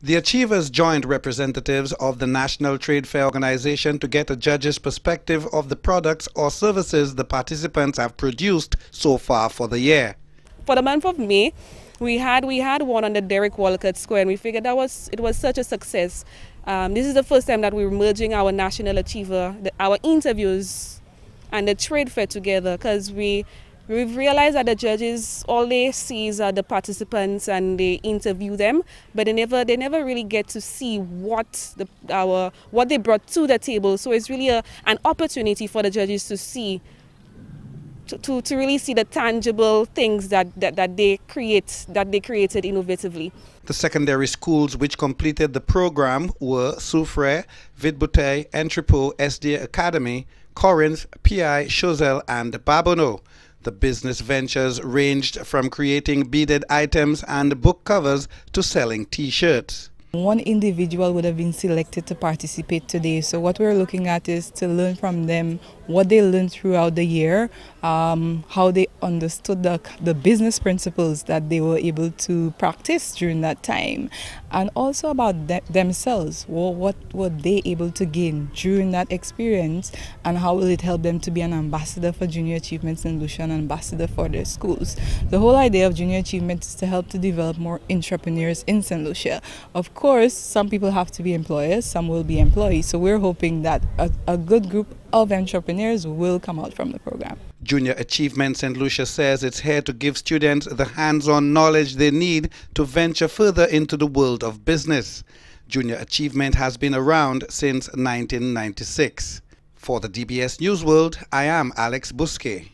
The Achievers joined representatives of the National Trade Fair Organization to get a judge's perspective of the products or services the participants have produced so far for the year. For the month of May, we had we had one on the Derek Walcott Square, and we figured that was it was such a success. Um, this is the first time that we're merging our National Achiever, the, our interviews, and the trade fair together because we We've realized that the judges all they see is uh, the participants and they interview them, but they never they never really get to see what the our what they brought to the table. So it's really a, an opportunity for the judges to see to, to, to really see the tangible things that, that, that they create that they created innovatively. The secondary schools which completed the program were Soufriere, Vide-Bouteille, Entrepot, SDA Academy, Corinth, PI, Choiseul, and Babonneau. The business ventures ranged from creating beaded items and book covers to selling t-shirts. One individual would have been selected to participate today. So what we're looking at is to learn from them what they learned throughout the year, um, how they understood the, the business principles that they were able to practice during that time, and also about themselves. Well, what were they able to gain during that experience, and how will it help them to be an ambassador for Junior Achievements in Lucia, an ambassador for their schools. The whole idea of Junior Achievements is to help to develop more entrepreneurs in St. Lucia. Of course, some people have to be employers, some will be employees. So we're hoping that a, a good group of entrepreneurs will come out from the program. Junior Achievement St. Lucia says it's here to give students the hands-on knowledge they need to venture further into the world of business. Junior Achievement has been around since 1996. For the DBS News World, I am Alex Bousquet.